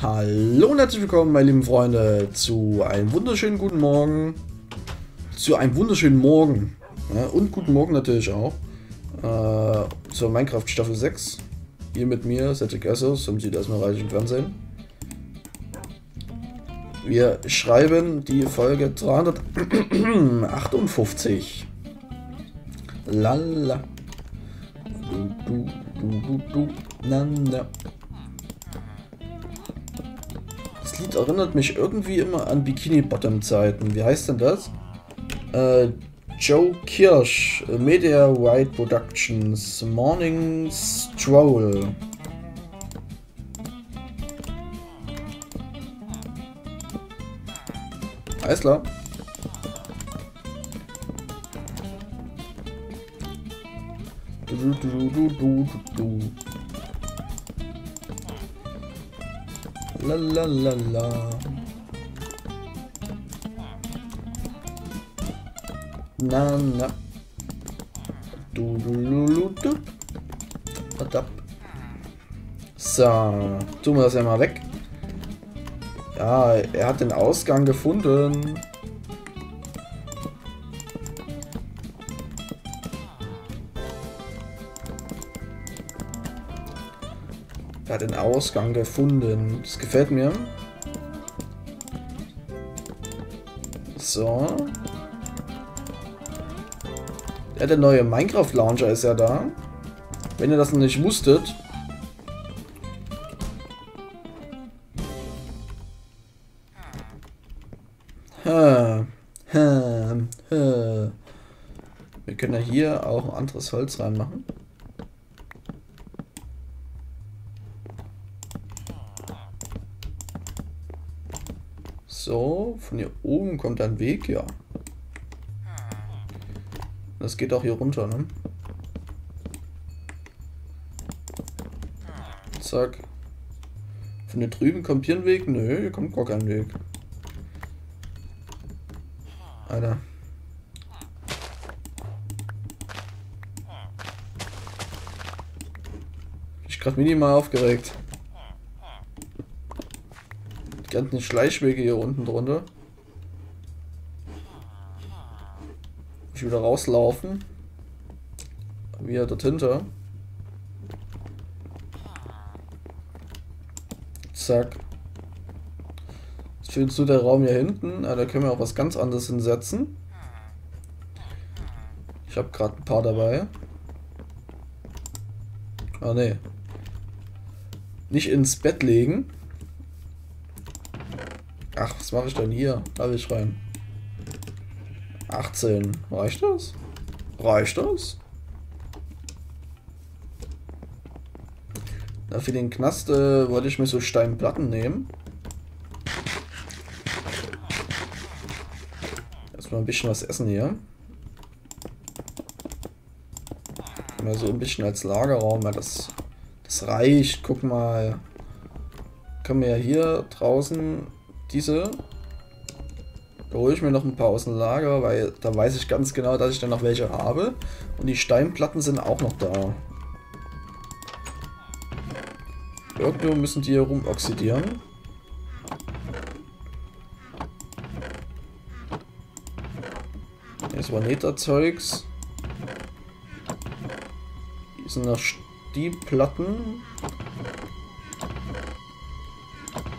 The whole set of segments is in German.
Hallo und herzlich willkommen, meine lieben Freunde, zu einem wunderschönen guten Morgen. Zu einem wunderschönen Morgen. Ja, und guten Morgen natürlich auch. Äh, zur Minecraft Staffel 6. Hier mit mir, Cedric Essos, im Fernsehen. Wir schreiben die Folge 358. Lala. Du, du, du, du, du, na, na. Lied erinnert mich irgendwie immer an Bikini Bottom Zeiten. Wie heißt denn das? Äh, Joe Kirsch, Media White Productions, Morning Stroll. Alles klar. Du, du, du, du, du, du. La la la la. Na na. Du du lu du. Adap. So, tun wir das ja mal weg. Ja, er hat den Ausgang gefunden. Hat den Ausgang gefunden. Das gefällt mir. So. Ja, der neue Minecraft Launcher ist ja da. Wenn ihr das noch nicht wusstet. Ha, ha, ha. Wir können ja hier auch ein anderes Holz reinmachen. So, von hier oben kommt ein Weg, ja. Das geht auch hier runter, ne? Zack. Von hier drüben kommt hier ein Weg? Nö, hier kommt gar kein Weg. Alter. Ich gerade minimal aufgeregt die ganzen Schleichwege hier unten drunter. Ich wieder rauslaufen. Wieder dort hinter. Zack. Jetzt fehlt nur der Raum hier hinten. Ah, da können wir auch was ganz anderes hinsetzen. Ich habe gerade ein paar dabei. Ah ne. Nicht ins Bett legen. Ach, was mache ich denn hier? Da will ich rein. 18. Reicht das? Reicht das? Na, für den Knast äh, wollte ich mir so Steinplatten nehmen. Erstmal ein bisschen was essen hier. Mal so ein bisschen als Lagerraum, ja, das, das reicht. Guck mal. Können wir ja hier draußen diese. Da hole ich mir noch ein paar aus dem Lager, weil da weiß ich ganz genau, dass ich dann noch welche habe. Und die Steinplatten sind auch noch da. Irgendwo müssen die hier rum oxidieren. Jetzt war Nether-Zeugs. Hier sind noch Stiebplatten.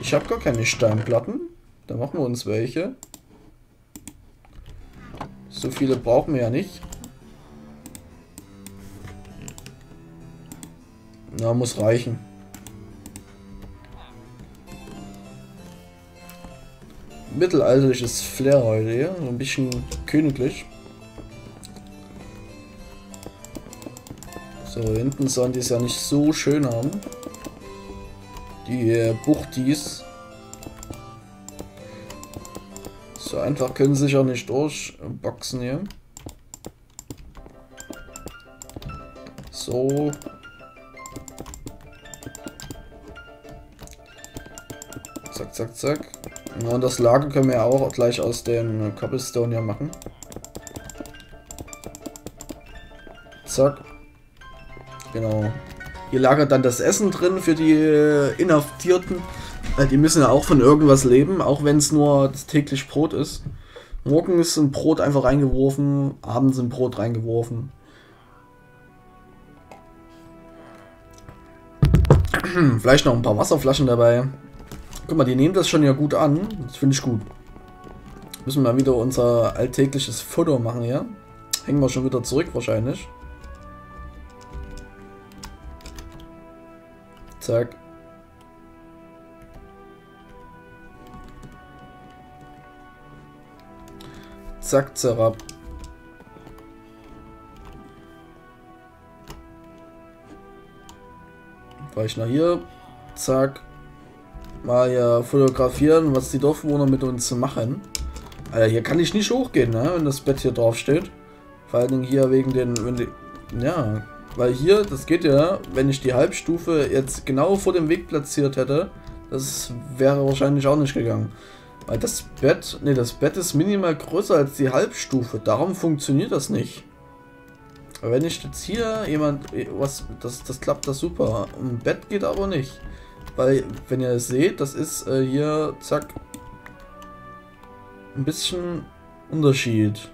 Ich habe gar keine Steinplatten. Da machen wir uns welche. So viele brauchen wir ja nicht. Na, muss reichen. Mittelalterliches Flair heute hier. Ein bisschen königlich. So, hinten sollen die es ja nicht so schön haben. Die äh, Buchtis. So einfach können sie sich auch nicht durchboxen hier. So. Zack, zack, zack. Ja, und das Lager können wir ja auch gleich aus dem Cobblestone hier machen. Zack. Genau. Hier lagert dann das Essen drin für die äh, Inhaftierten. Äh, die müssen ja auch von irgendwas leben, auch wenn es nur das täglich Brot ist. Morgen ist ein Brot einfach reingeworfen, abends ein Brot reingeworfen. Vielleicht noch ein paar Wasserflaschen dabei. Guck mal, die nehmen das schon ja gut an. Das finde ich gut. Müssen wir mal wieder unser alltägliches Foto machen hier. Hängen wir schon wieder zurück wahrscheinlich. Zack. Zack, zerab. Fahr ich nach hier. Zack. Mal ja fotografieren, was die Dorfbewohner mit uns machen. Alter, hier kann ich nicht hochgehen, ne, wenn das Bett hier drauf steht. Vor allen Dingen hier wegen den, wenn die, ja, weil hier, das geht ja, wenn ich die Halbstufe jetzt genau vor dem Weg platziert hätte, das wäre wahrscheinlich auch nicht gegangen. Weil das Bett, ne, das Bett ist minimal größer als die Halbstufe. Darum funktioniert das nicht. Aber wenn ich jetzt hier jemand, was, das, das klappt das super. Ein Bett geht aber nicht. Weil, wenn ihr es seht, das ist äh, hier, zack, ein bisschen Unterschied.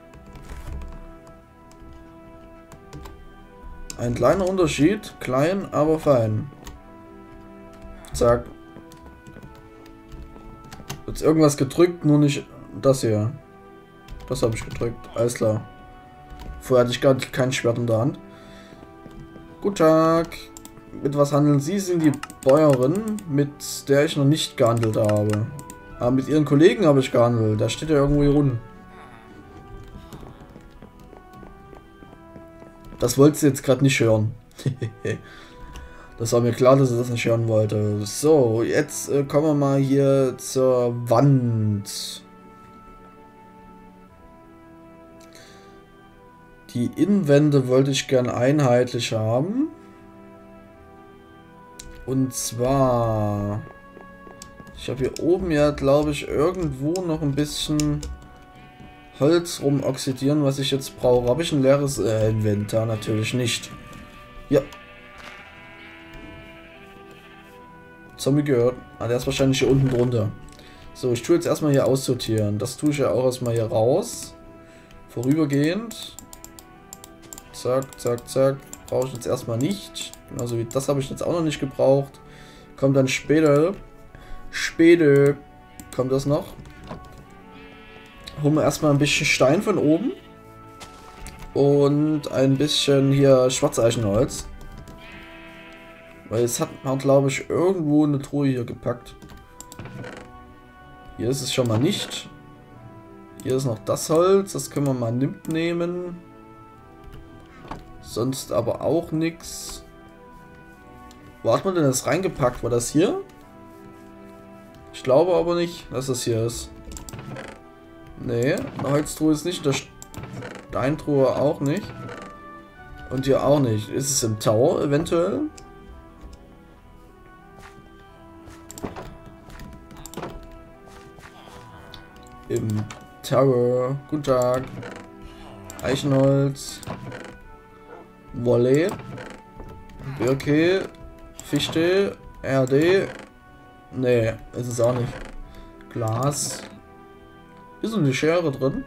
Ein kleiner Unterschied, klein, aber fein. Zack. Jetzt irgendwas gedrückt, nur nicht das hier. Das habe ich gedrückt. Alles klar. Vorher hatte ich gar kein Schwert in der Hand. Guten Tag. Mit was handeln Sie? Sind die Bäuerin, mit der ich noch nicht gehandelt habe. Aber mit Ihren Kollegen habe ich gehandelt. Da steht ja irgendwo hier unten. Das wollte sie jetzt gerade nicht hören. Das war mir klar, dass er das nicht hören wollte. So, jetzt äh, kommen wir mal hier zur Wand. Die Innenwände wollte ich gern einheitlich haben. Und zwar... Ich habe hier oben ja, glaube ich, irgendwo noch ein bisschen Holz rumoxidieren, was ich jetzt brauche. Habe ich ein leeres äh, Inventar? Natürlich nicht. Ja, Zombie gehört. Ah, der ist wahrscheinlich hier unten drunter. So, ich tue jetzt erstmal hier aussortieren. Das tue ich ja auch erstmal hier raus. Vorübergehend. Zack, zack, zack. Brauche ich jetzt erstmal nicht. Genauso wie das habe ich jetzt auch noch nicht gebraucht. Kommt dann später. Später kommt das noch. Holen wir erstmal ein bisschen Stein von oben. Und ein bisschen hier Schwarzeichenholz. Weil es hat man, glaube ich, irgendwo eine Truhe hier gepackt. Hier ist es schon mal nicht. Hier ist noch das Holz, das können wir mal mitnehmen. Sonst aber auch nichts. Wo hat man denn das reingepackt? War das hier? Ich glaube aber nicht, dass das hier ist. Nee, eine Holztruhe ist nicht, eine Steintruhe auch nicht. Und hier auch nicht. Ist es im Tower eventuell? im Tower. Guten Tag. Eichenholz. Wolle. Birke. Fichte. RD. Nee, ist es auch nicht. Glas. Ist eine Schere drin.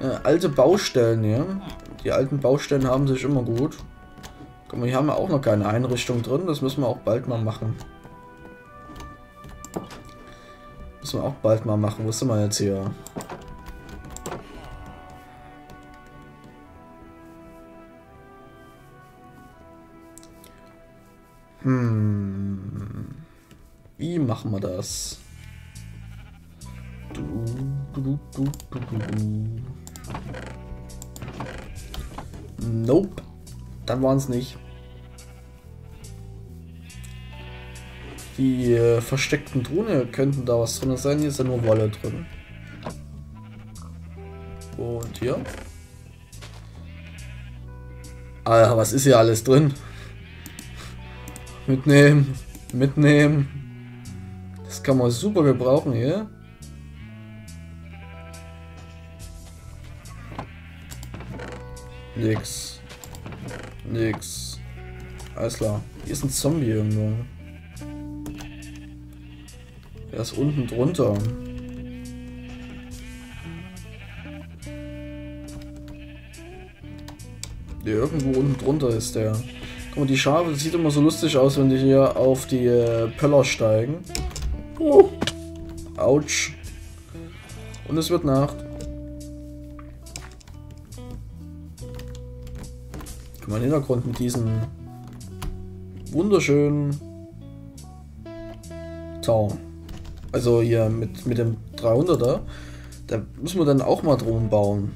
Äh, alte Baustellen hier. Die alten Baustellen haben sich immer gut. Guck mal, hier haben wir auch noch keine Einrichtung drin. Das müssen wir auch bald mal machen. Müssen wir auch bald mal machen. Wo denn mal jetzt hier? Hm. Wie machen wir das? Du, Nope. Dann waren es nicht. Die äh, versteckten Drohne könnten da was drin sein. Hier ist ja nur Wolle drin. Und hier. Alter, was ist hier alles drin? Mitnehmen. Mitnehmen. Das kann man super gebrauchen hier. Nix. Nix. Alles klar. Hier ist ein Zombie irgendwo. Der ist unten drunter. Ja, irgendwo unten drunter ist der. Guck mal, die Schafe, sieht immer so lustig aus, wenn die hier auf die äh, Pöller steigen. Oh. Autsch. Und es wird Nacht. Guck mal, Hintergrund mit diesen wunderschönen Tower. Also hier mit, mit dem 300er. Da müssen wir dann auch mal drum bauen.